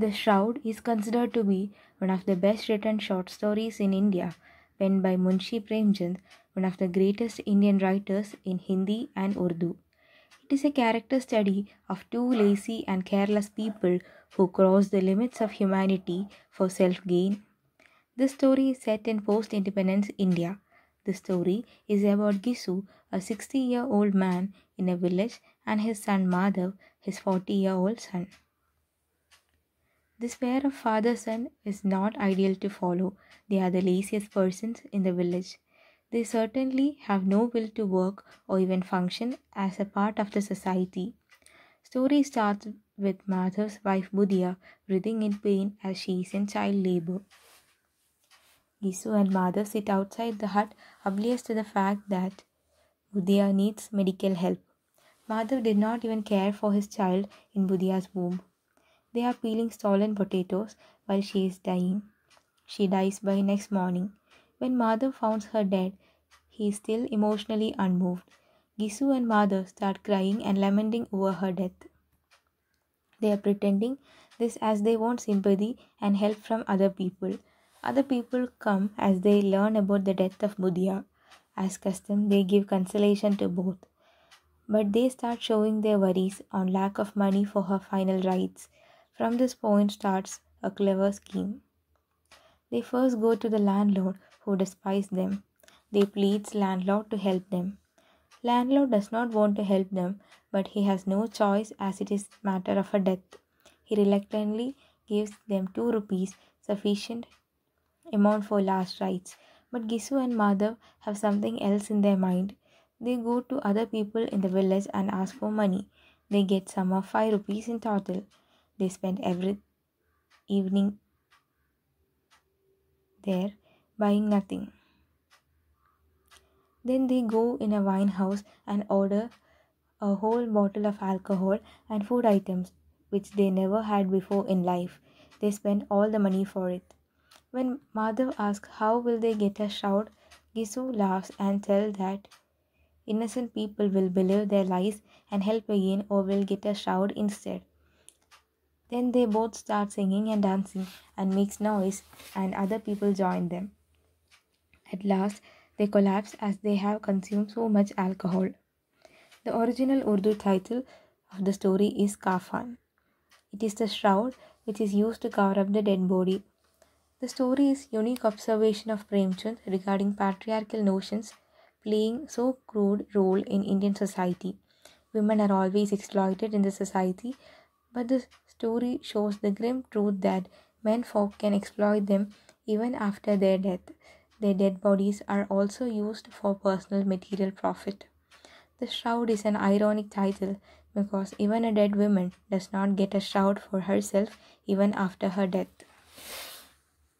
The Shroud is considered to be one of the best written short stories in India, penned by Munshi Premchand, one of the greatest Indian writers in Hindi and Urdu. It is a character study of two lazy and careless people who cross the limits of humanity for self gain. This story is set in post independence India. The story is about Gisu, a 60 year old man in a village, and his son Madhav, his 40 year old son. This pair of father son is not ideal to follow. They are the laziest persons in the village. They certainly have no will to work or even function as a part of the society. Story starts with Madhav's wife Budia writhing in pain as she is in child labor. Gisu and Madhav sit outside the hut oblivious to the fact that Budia needs medical help. Madhav did not even care for his child in Budia's womb. They are peeling stolen potatoes while she is dying. She dies by next morning. When Madhav finds her dead, he is still emotionally unmoved. Gisu and Madhav start crying and lamenting over her death. They are pretending this as they want sympathy and help from other people. Other people come as they learn about the death of Budia. As custom, they give consolation to both. But they start showing their worries on lack of money for her final rites. From this point starts a clever scheme. They first go to the landlord who despises them. They pleads landlord to help them. Landlord does not want to help them, but he has no choice as it is matter of a death. He reluctantly gives them two rupees, sufficient amount for last rites. But Gisu and Madhav have something else in their mind. They go to other people in the village and ask for money. They get sum of five rupees in total. They spend every evening there buying nothing. Then they go in a wine house and order a whole bottle of alcohol and food items which they never had before in life. They spend all the money for it. When Madhav asks how will they get a shroud, Gisu laughs and tells that innocent people will believe their lies and help again or will get a shroud instead. Then they both start singing and dancing and makes noise and other people join them. At last they collapse as they have consumed so much alcohol. The original Urdu title of the story is Kafan. It is the shroud which is used to cover up the dead body. The story is unique observation of Premchand regarding patriarchal notions playing so crude role in Indian society. Women are always exploited in the society, but the story shows the grim truth that men folk can exploit them even after their death. Their dead bodies are also used for personal material profit. The Shroud is an ironic title because even a dead woman does not get a shroud for herself even after her death.